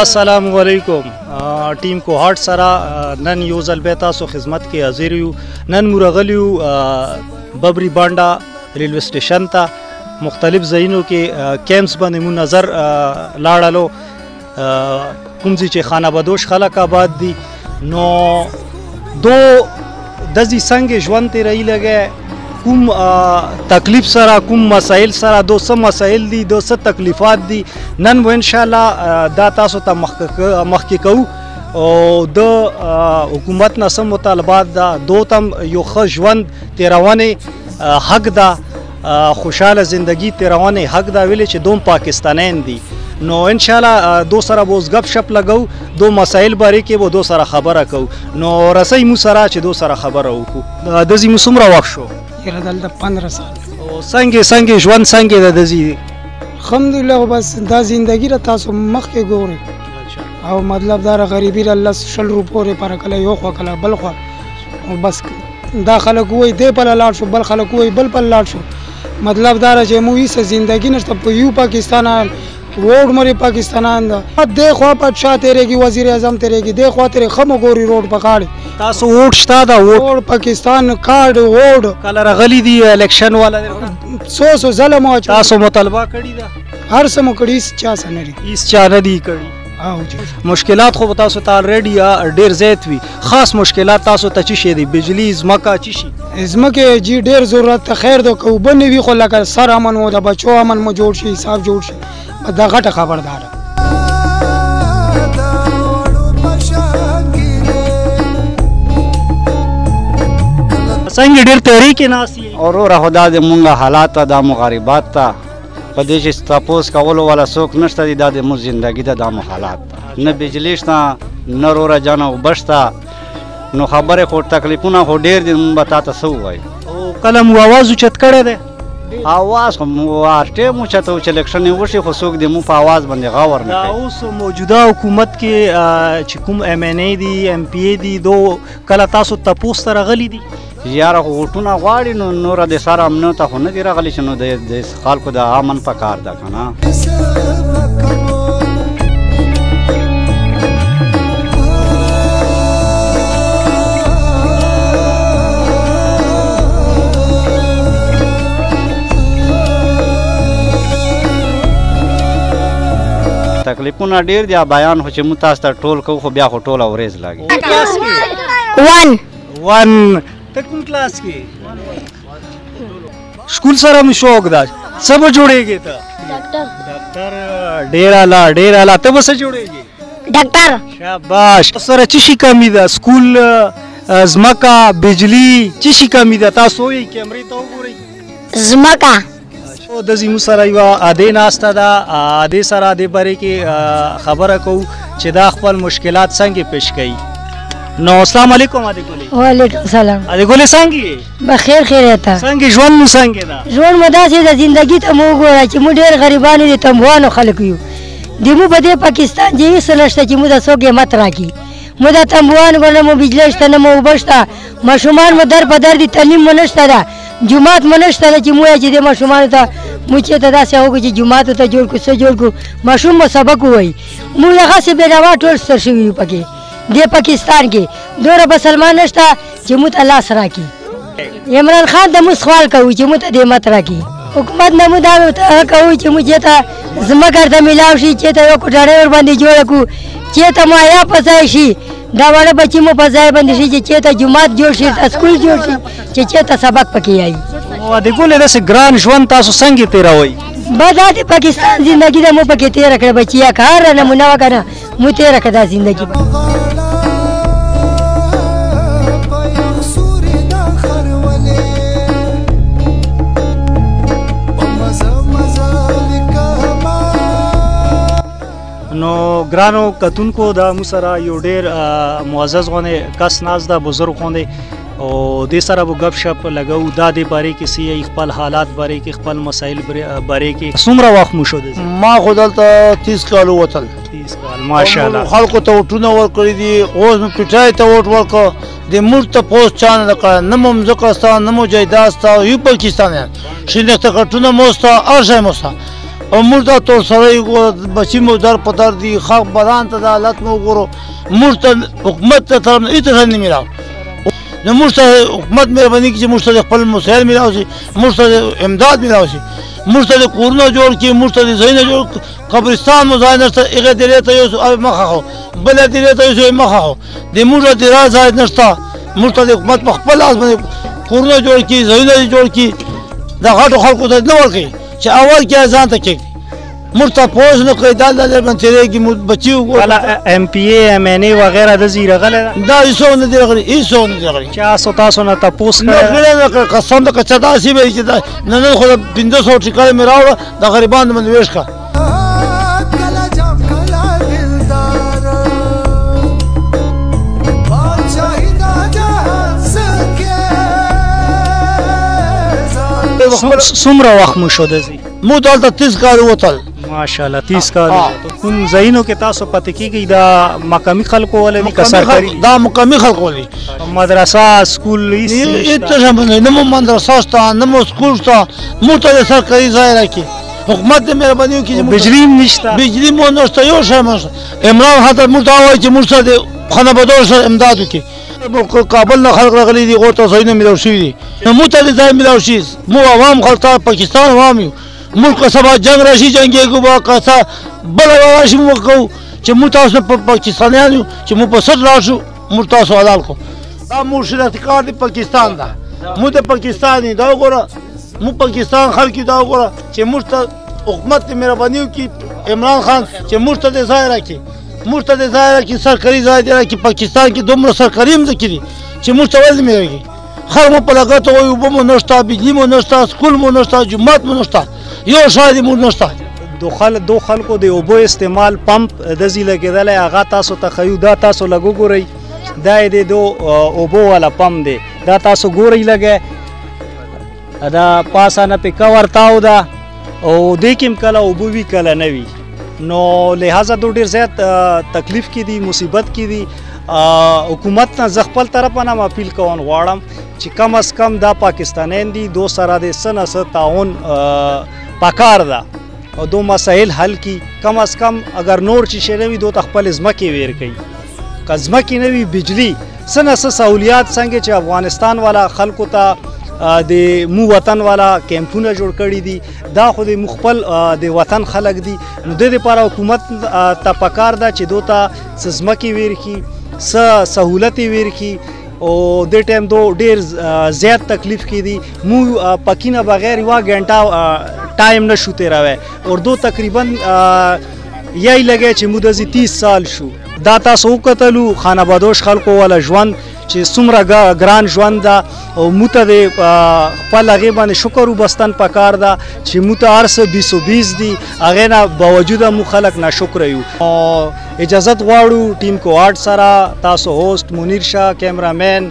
السلام علیکم ټیم کوهارت سره نن یو ځل به تاسو خدمت کې حاضر یو نن مرغلیو ببری بانډا ریلوی سټیشن ته مختلف ځایونو کې کیمپس باندې مون نظر لاړلو کوم چې خانه بدوش خلک آباد دي نو دو دزی سنگ ژوند تی رئی لگے کوم تکلیف سره کوم مسائل سره دو سم مسائل دي دو سم تکلیفات دي نن و ان شاء الله دا تاسو ته مخکې کوو او د حکومت نه سم مطالبات دا دو تم یو خ ژوند تیرونه حق دا خوشاله زندگی تیرونه حق دا ویلې چې دوم پاکستانین دي نو ان شاء الله دو سره بوز غب شپ لګو دو مسائل باره کې به دو سره خبره کو نو رسې مو سره چې دو سره خبره وکړو د زی مو سمره وخت شو یره دل د 15 سال او څنګه څنګه ژوند څنګه د دزي الحمدلله بس دا زندگی را تاسو مخ کې ګوري او مطلب دا غریبی الله شل روپو لري پر کله یو خو کله بل خو او بس دا خلک وای دی په لاړ شو بل خلک وای بل په لاړ شو مطلب دا چې مو هیڅ زندگی نشته په یو پاکستانان روډ مری پاکستانان دا د خو پادشاه تیرېږي وزیر اعظم تیرېږي د خو تیرې خمو ګوري روډ په غاړي تاسو ووټ شته دا ووټ پاکستان کارډ ووټ کله رغلی دی الیکشن والا سو سو ظلم او تاسو مطالبه کړی دا هر سمو کړی چا سنري هیڅ چا نه دی کړی مشکلات خو تاسو ته الریډي ډیر زیات وي خاص مشکلات تاسو ته چی شي دي بجلی زمکا چی شي زمکه جی ډیر ضرورت ته خیر دو کو بنې وی خو لکه سر امن وو د بچو امن مو جوړ شي حساب جوړ شي دا غټه خبردار څنګه ډیر تحریک ناسی او را خدا دې مونږه حالات دا مغاربات ته په دې چې تپوس کولو والا څوک نشته دی دا د موږ زندگی ده دا مو حالات نه بجلی شته نه روره جانه اوبه شته نو خبرې خو تکلیفونه خو ډېر دي موږ به تا ته څه ووایو کله مو اواز اوچت کړی دی اواز خو مو هر ټیم اوچت و چې الیکشن یې وشي خو څوک دې مو په اواز باندې غور نه کوي اوس موجوده حکومت کې چې کوم ایم ان ای دي ایم پی ای دي دو کله تاسو تپوس ته راغلي دي یاره خو غوټونه غواړي نو نور د سر امنو ته خو نه دی راغلی چې نو د خلکو د امن په کار ده کنه تکلیفونه ډیر دي بیان خو چې مو تاسو ته ټول کو خو بیا خو ټول ورځ لاګي 1 ون ته کوم کلاس کې سکول سره مې شوق ده څه به جوړېږې ته ډاکټر ډاکټر ډېر اعلی ډېر اعلی ته به څه جوړېږې ډاکټر شاباش سره چې شي کمی ده سکول زمکا بجلی چې شي کمی ده تاسو یې کیمرې ته وګورئ زمکا او د زمو سره یو عادي ناسته ده عادي سره د بری کې خبره کو چې دا خپل مشکلات څنګه پیش کړي نو السلام علیکم عادي ګلی وعلیکم السلام عادي ګلی څنګه بخیر خیر ته څنګه ژوند مو څنګه ده ژوند مو داسې د ژوندۍ ته مو ګوره چې مو ډېر غریبانو دي تموانو خلک یو د مو په دې پاکستان کې هیڅ نشته چې مو د څوک یې مت راکړي مو د تموان ګوره مو بجلی شته نه مو اوبه شته ماشومان مو در په در دي تعلیم مو نشته ده جومات مو نشته ده چې مو چې د ماشومانو ته مو چې ته داسې وکړو چې جومات ته جوړ کړو څه جوړ کړو ماشوم مو سبق ووایي مو هغسې بې روا ټول ستر شوي یو پکې دې پاکستان کې دوره مسلمان نشته چې مو ته لاس راکړي عمران خان ته موږ سوال کوو چې موږ ته دې مت راکړي حکومت نه موږ دا کوو چې موږ چې ته ځمکه ورته میلاو شي چې ته یو کوټړی ورباندې جوړه کړو چې ته مو حیا په ځای شي دا وړه بچی مو په ځای باندې شي چې چېرته جومات جوړ شي چېرته سکول جوړ شي چې چېرته سبق پکې وایي او د ګولې داسې ګران ژوند تاسو څنګه تېروئ بس دا د پاکستان زندگی ده مو پکې تېره کړه بچیه که هره نمونه وه که نه مو تېره کړه دا زندګي نو ګرانو کتونکو دا مو سره یو ډیر معزز غونې کس ناز دا بزرګ غونې او د سره وو غب شپ لګاو دا د باره کې سی خپل حالات باره کې خپل مسایل باره کې څومره وخت مو شو د ما خدالته 30 کال وتل 30 کال ماشاءالله خلکو ته وټونه ور کړی دي اوس نو پټای ته وټ ورکو د مور ته پوس چان نه کړ نه مو مزکستان نه مو جیداستا یو پاکستان شینه ته کټونه موستا ارشه موستا او موږ دا تور سره یو بچی مو در په در دی خاک بدان ته د حالت مو ګورو موږ ته حکومت ته طرف نه هیڅ نه میراو نو موږ ته حکومت مهرباني کوي چې موږ ته خپل مسایل میراو شي موږ ته امداد میراو شي موږ ته کورونه جوړ کړي موږ ته ځایونه جوړ قبرستان مو ځای نشته هغه درې ته یو مخه خو بل درې ته یو مخه خو د موږ د را ځای نشته موږ ته حکومت په خپل لاس باندې کورونه جوړ کړي ځایونه جوړ کړي د غټو خلکو ته نه ورکړي چې اول کې ځان ته کې مرته پوز نه کوي دا د لبن تیرېږي مو بچي وګور ولا ایم پی ای ایم ان ای وغیرہ د زیره غل دا ایسو نه دی غري ایسو نه دی غري چا سو تاسو نه تاسو کړه نه غل نه قسم د کچا داسي به چې دا نه نه خو 1500 ټیکړه مې راوړه د غریبان من ویش کا څومره وخت مو شو دځي مو دلته 30 کال وتل ماشاءالله 30 کال کوم زینو کې تاسو پاتې کیږي دا مقامی خلکو ولې نه کسر کوي دا مقامی خلکو ولې مدرسه سکول هیڅ ته ځم نه مو مدرسه شته نه مو سکول شته مو ته سر کوي ظاهر کې حکومت دې مهرباني وکړي بجلی نشته بجلی مو نشته یو شی مو عمران حضرت مو دا وایي چې مو سره خانه بدوش امداد وکړي کابل نه خلک راغلي دي غور ته ځایونه ملاو شوي دي نو موږ ته دې ځای ملاو شي موږ عوام خلک ته پاکستان عوام یو موږ که سبا جنګ راشي جنګېږو به که څه بله راشي موږ کوو چې موږ تاسو په پاکستانیان یو چې موږ په سر لاړ شو موږ تاسو حلال کړو دا موږ شرکتکار دی پاکستان ده موږ د پاکستان یو دا وګوره موږ پاکستان خلک یو دا وګوره چې موږ ته حکومت دې مهرباني وکړي عمران خان چې موږ ته دې ځای راکړي موږ ته د ځای راکړي سرکاري ځای دی راکړي پاکستان کې دومره سرکاري هم ځکې دي چې موږ ته ولې نه راکړي خر مو په لګته وایي اوبه مو نشته بجلي مو نشته سکول مو نشته جومات مو نشته یو شای دی مو نشته دو خل دو خلکو د اوبو استعمال پمپ د زیله کېدلی هغه تاسو ته ښیو دا تاسو لږ وګورئ دا یې د دو اوبو والا پمپ دی دا تاسو ګورئ لږی دا پاسه نه پکا ورتاو ده او دې کې کله او بوي کله نه وي نو لہذا دوی ډیر زیات تکلیف کې دي مصیبت کې دي حکومت نه ز خپل طرف نه اپیل کوم غواړم چې کم از کم دا پاکستانین دي دو سره د سن سره تعاون پکار ده او دو مسایل حل کی کم از کم اگر نور چی شنوی دو تخپل ځمکې ویر کوي که ځمکې نه وي بجلی څه نه څه سهولیات څنګه چې افغانستان والا خلکو ته د مو وطن والا کیمپونه جوړ کړي دي دا خو د مخبل د وطن خلک دي نو د لپاره حکومت ته پکار ده چې دوی ته سزمکه ویر کی سه سہولت ویر کی او د ټیم دو ډیر زیات تکلیف کې دي مو پکینه بغیر یو غنټه ټایم نشو تیراوه اردو تقریبا یی لګی چې مو د 30 سال شو دا تاسو وکتلو خانبادوش خلکو ولا ژوند چې څومره ګران ژوند ده او موته د خپل هغه باندې شکر وبستن پکار ده چې موته ارس 220 دي هغه نه باوجود مو خلک ناشکر یو اجازه غواړو ټیم کوارډ سره تاسو هوست منیر شاه کیمرامین